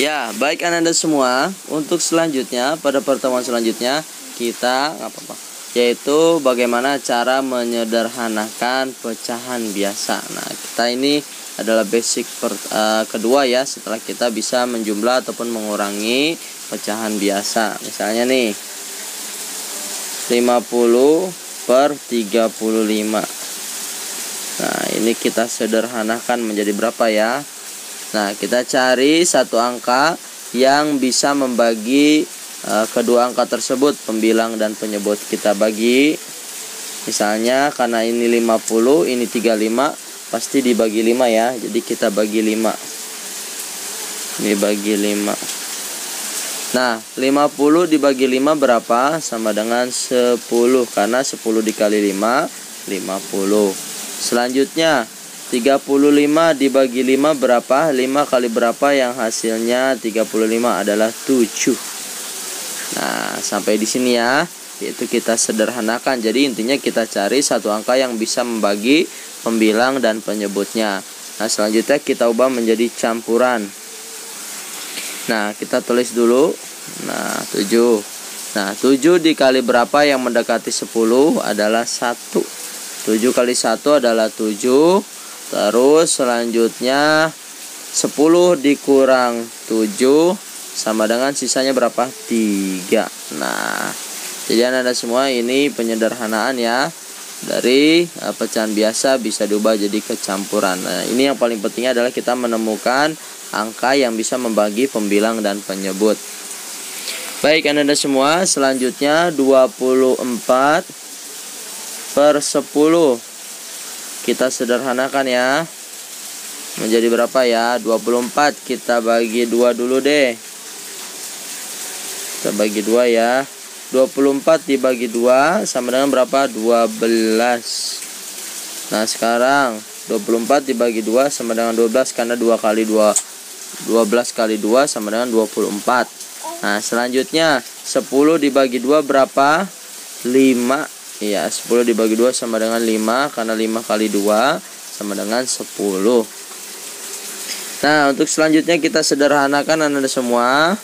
Ya, baik Anda semua. Untuk selanjutnya pada pertemuan selanjutnya kita apa-apa yaitu bagaimana cara menyederhanakan pecahan biasa. Nah, kita ini adalah basic per, uh, kedua ya setelah kita bisa menjumlah ataupun mengurangi pecahan biasa. Misalnya nih 50 per 35. Nah, ini kita sederhanakan menjadi berapa ya? Nah, kita cari satu angka yang bisa membagi uh, kedua angka tersebut, pembilang dan penyebut. Kita bagi misalnya karena ini 50, ini 35, pasti dibagi 5 ya. Jadi kita bagi 5. Ini bagi 5. Nah, 50 dibagi 5 berapa? Sama dengan 10 karena 10 dikali 5 50. Selanjutnya 35 dibagi 5 berapa? 5 kali berapa yang hasilnya 35 adalah 7. Nah, sampai di sini ya. Yaitu kita sederhanakan. Jadi intinya kita cari satu angka yang bisa membagi pembilang dan penyebutnya. Nah, selanjutnya kita ubah menjadi campuran. Nah, kita tulis dulu. Nah, 7. Nah, 7 dikali berapa yang mendekati 10 adalah 1. 7 kali 1 adalah 7 Terus selanjutnya 10 dikurang 7 sama dengan sisanya berapa? 3. Nah, jadi Anda semua ini penyederhanaan ya. Dari uh, pecahan biasa bisa diubah jadi kecampuran. Nah, ini yang paling pentingnya adalah kita menemukan angka yang bisa membagi pembilang dan penyebut. Baik, Anda semua, selanjutnya 24 per 10 kita sederhanakan ya. Menjadi berapa ya? 24 kita bagi dua dulu deh. Kita bagi dua ya. 24 dibagi dua sama dengan berapa? 12 nah sekarang 24 dibagi dua sama dengan 12 karena dua kali dua 12 kali 2 sama dengan 24 Nah selanjutnya 10 dibagi 2 berapa? 5 Iya, 10 dibagi 2 sama dengan 5 karena 5 kali 2 sama dengan 10. Nah, untuk selanjutnya kita sederhanakan Anda semua.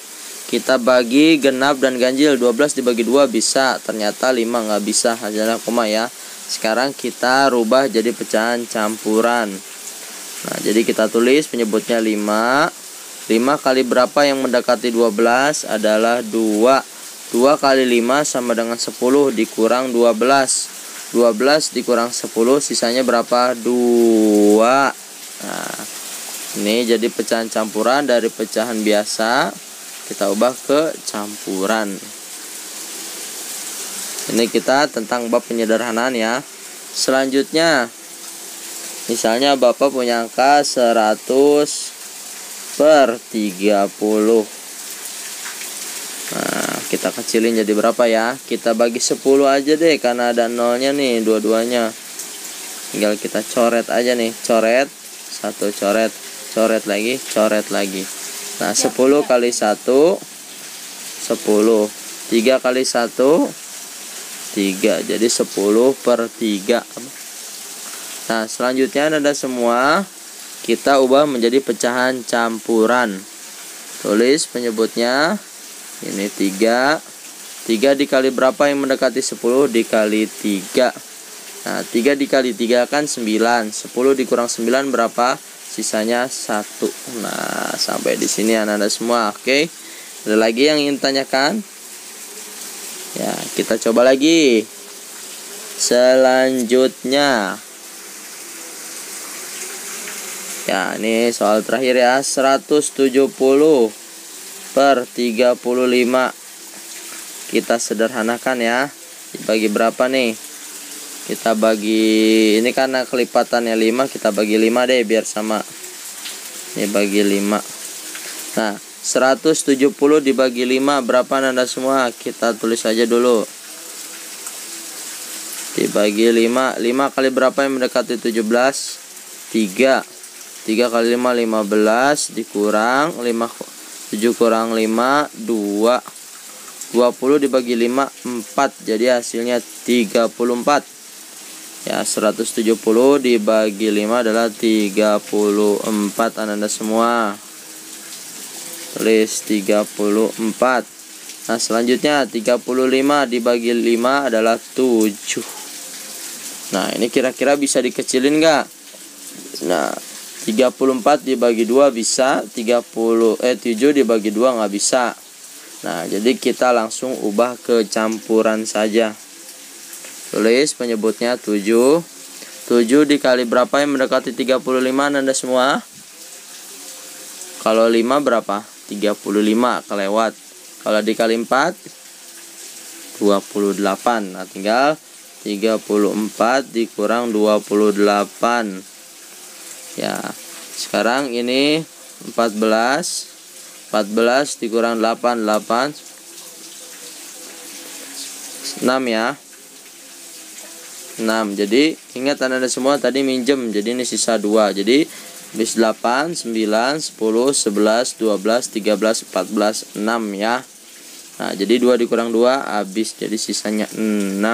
Kita bagi genap dan ganjil 12 dibagi 2 bisa, ternyata 5 nggak bisa, hasilnya koma ya. Sekarang kita rubah jadi pecahan campuran. Nah, jadi kita tulis penyebutnya 5. 5 kali berapa yang mendekati 12 adalah 2. 2 kali 5 sama dengan 10 dikurang 12 12 dikurang 10 sisanya berapa? 2 Nah ini jadi pecahan campuran dari pecahan biasa. Kita ubah ke campuran. Ini kita tentang bab penyederhanaan ya. Selanjutnya Misalnya Bapak punya angka 100 per 30 Nah, kita kecilin jadi berapa ya? Kita bagi 10 aja deh karena ada nolnya nih dua-duanya. Tinggal kita coret aja nih, coret satu coret, coret lagi, coret lagi. Nah, 10 kali 1 10. 3 kali 1 3. Jadi 10 per 3. Nah, selanjutnya ada semua kita ubah menjadi pecahan campuran. Tulis penyebutnya ini 3 3 dikali berapa yang mendekati 10 dikali 3 Nah 3 dikali 3 kan 9 10 dikurang 9 berapa? Sisanya 1 Nah sampai di sini anak-anak semua oke? Okay? Ada lagi yang ingin tanyakan Ya kita coba lagi. Selanjutnya. Ya ini soal terakhir ya. 170 per 35 kita sederhanakan ya. Dibagi berapa nih? Kita bagi ini karena kelipatannya 5 kita bagi 5 deh biar sama. Ini bagi 5 nah 170 dibagi 5 berapa nanda semua? Kita tulis aja dulu. Dibagi 5 5 kali berapa yang mendekati 17 3 3 kali 5 15 dikurang 5 7 kurang 5 2 20 dibagi 5 4 jadi hasilnya 34 ya 170 dibagi 5 adalah 34 anda, -anda semua. Tulis 34 nah selanjutnya 35 dibagi 5 adalah 7 nah ini kira-kira bisa dikecilin nggak? Nah 34 dibagi 2 bisa 30 eh 7 dibagi 2 nggak bisa nah jadi kita langsung ubah ke campuran saja tulis penyebutnya 7 7 dikali berapa yang mendekati 35 Anda semua? Kalau 5 berapa? 35 kelewat. Kalau dikali 4 28. Nah, tinggal 34 dikurang 28. Ya. Sekarang ini 14 14 dikurang 8 8 6 ya 6 jadi ingat anda semua tadi minjem jadi ini sisa 2 jadi bis 8 9 10 11 12 13 14 6 ya nah jadi 2 dikurang 2 habis jadi sisanya 6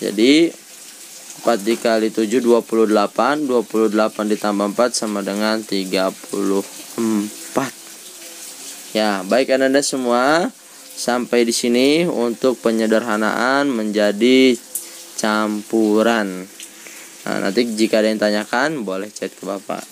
jadi 4 dikali 7 28 28 ditambah 4 sama dengan 34 ya baik anda semua sampai di sini untuk penyederhanaan menjadi campuran. Nah, nanti jika ada yang tanyakan boleh chat ke Bapak.